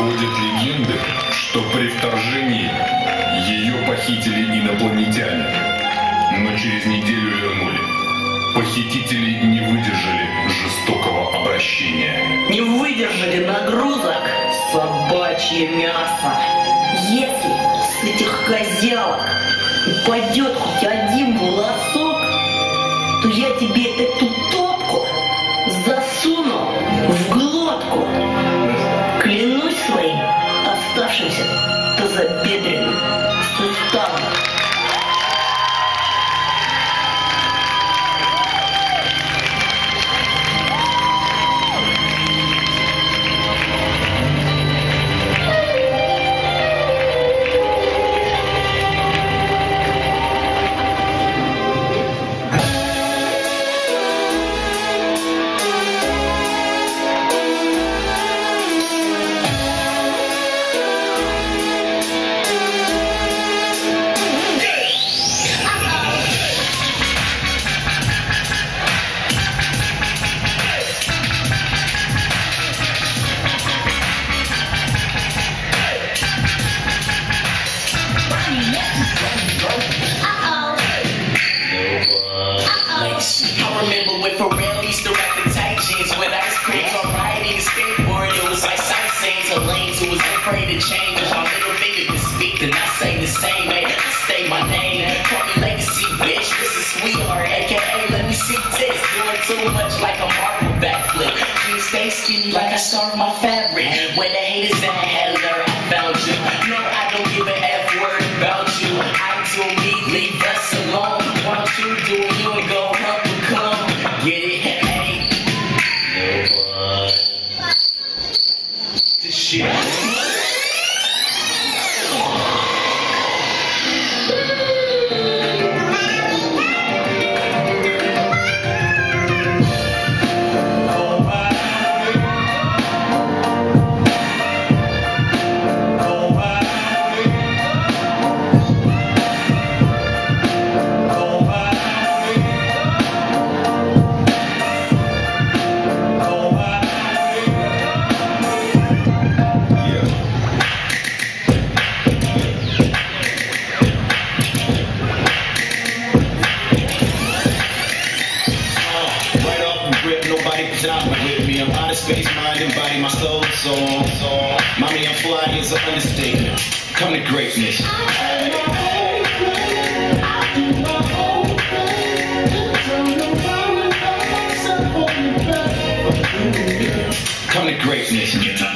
Ходят легенды, что при вторжении ее похитили инопланетяне, но через неделю вернули. Похитители не выдержали жестокого обращения. Не выдержали нагрузок собачье мясо. Если с этих козявок упадет хоть один волосок, то я тебе эту топку засуну в глотку. Клянусь своим оставшимся тазобедренным суставом. Used to rap the tight jeans when I was cribs on riding a skateboard. It was like sightseeing to lanes who was afraid to change. If my middle finger could speak, then I say the same. Hey, stay my name. Call me legacy, bitch. This is sweetheart, aka let me see tits. Doing too much like a Marvel backflip. Jeans stay skinny like I starved my fabric. When the haters at Heller, This shit. Space, mind and body, my soul, soul, soul. Mommy, I'm flying is an understatement. Come to greatness. Come to greatness.